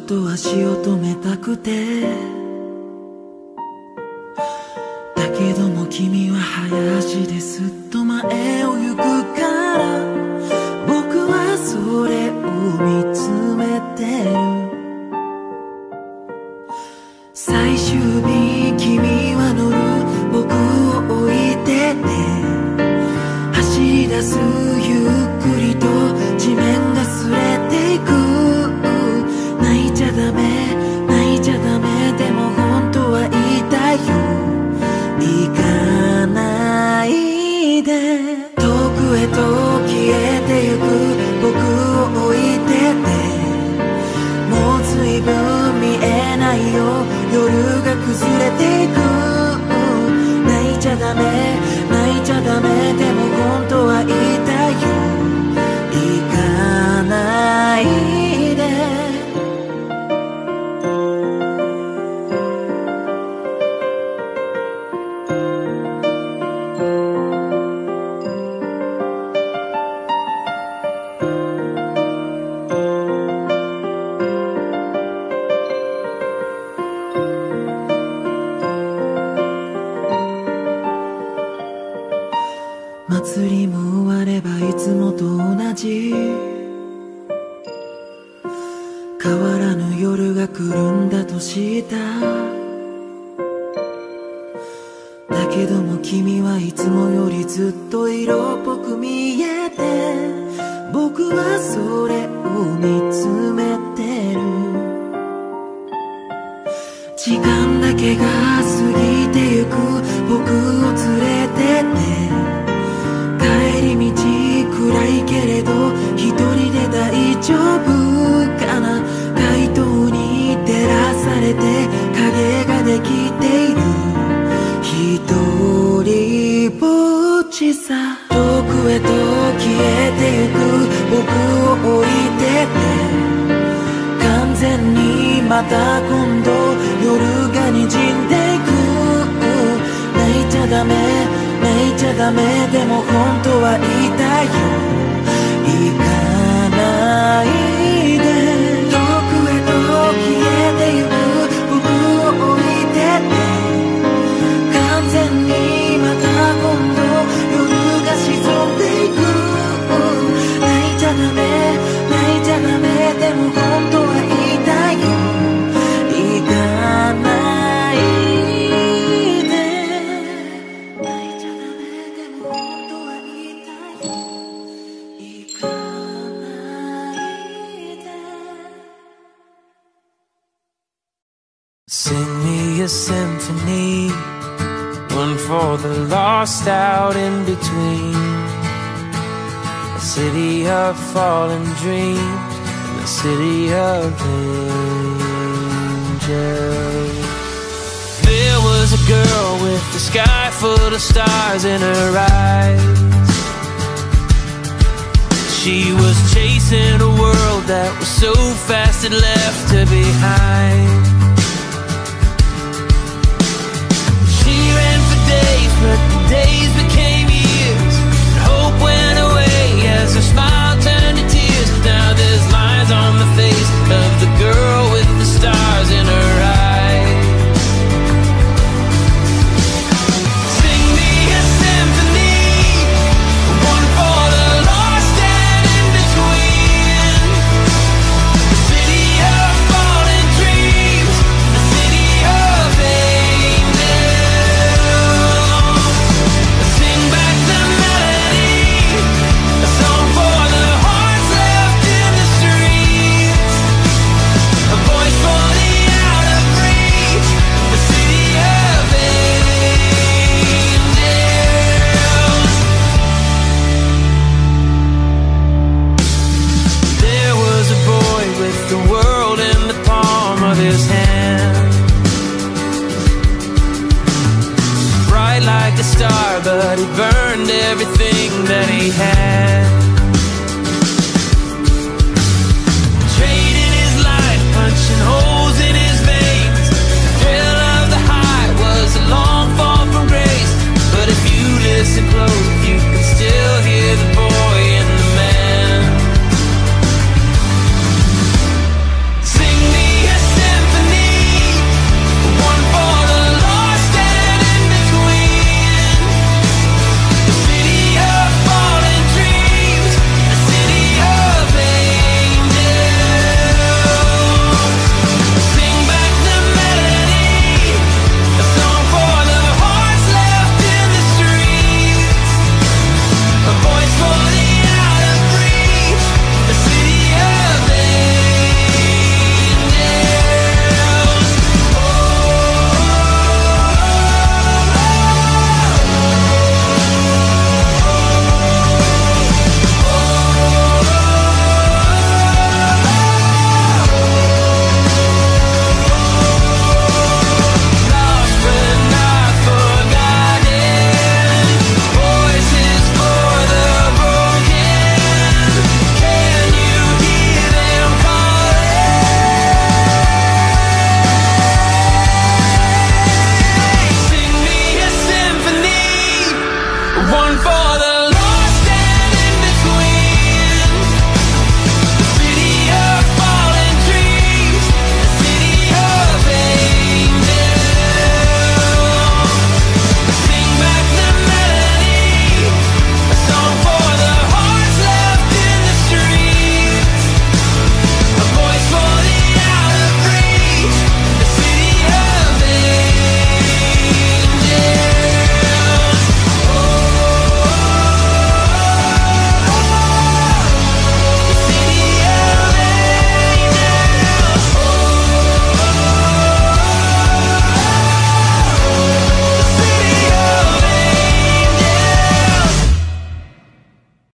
っと足を止めたくて。だけども君は早足ですっと前を行くから僕はそれを見つめてる。最終日君は乗る僕を置いてて。走り出すゆっくりと祭りも終わればいつもと同じ。変わらぬ夜が来るんだとした。だけども君はいつもよりずっと色っぽく見えて僕はそれを見つめてる。時間だけが過ぎてゆく僕を連れてって。ど一人で大丈夫かな？街灯に照らされて影ができている。一人ぼっちさ。遠くへと消えてゆく。僕を置いてて。完全にまた今度夜がにじんでいく。泣いちゃダメ泣いちゃダメ。でも本当は言いたよ。ない Sing me a symphony, one for the lost out in between. A city of fallen dreams, and a city of angels. There was a girl with the sky full of stars in her eyes. She was chasing a world that was so fast it left her behind. days but he burned everything that he had.